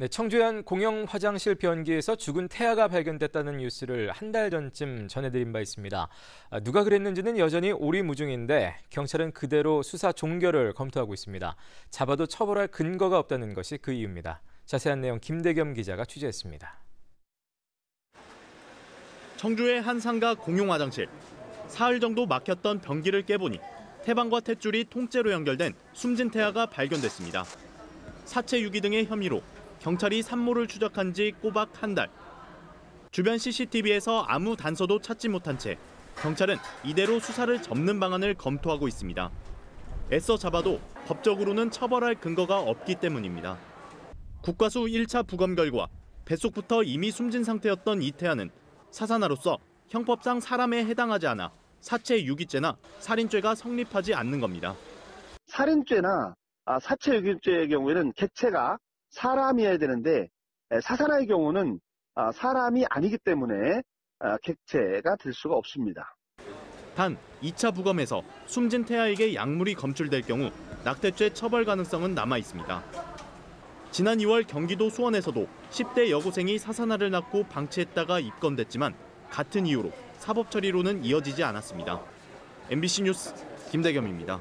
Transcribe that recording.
네, 청주의 한 공영 화장실 변기에서 죽은 태아가 발견됐다는 뉴스를 한 달 전쯤 전해드린 바 있습니다. 아, 누가 그랬는지는 여전히 오리무중인데 경찰은 그대로 수사 종결을 검토하고 있습니다. 잡아도 처벌할 근거가 없다는 것이 그 이유입니다. 자세한 내용 김대겸 기자가 취재했습니다. 청주의 한 상가 공용 화장실. 사흘 정도 막혔던 변기를 깨보니 태방과 탯줄이 통째로 연결된 숨진 태아가 발견됐습니다. 사체 유기 등의 혐의로 경찰이 산모를 추적한 지 꼬박 한 달. 주변 CCTV에서 아무 단서도 찾지 못한 채 경찰은 이대로 수사를 접는 방안을 검토하고 있습니다. 애써 잡아도 법적으로는 처벌할 근거가 없기 때문입니다. 국과수 1차 부검 결과 뱃속부터 이미 숨진 상태였던 이태아는 사산아로서 형법상 사람에 해당하지 않아 사체 유기죄나 살인죄가 성립하지 않는 겁니다. 살인죄나 아, 사체 유기죄의 경우에는 객체가 사람이어야 되는데 사산화의 경우는 아, 사람이 아니기 때문에 아, 객체가 될 수가 없습니다. 단 2차 부검에서 숨진 태아에게 약물이 검출될 경우 낙태죄 처벌 가능성은 남아 있습니다. 지난 2월 경기도 수원에서도 10대 여고생이 사산화를 낳고 방치했다가 입건됐지만 같은 이유로 사법 처리로는 이어지지 않았습니다. MBC 뉴스 김대겸입니다.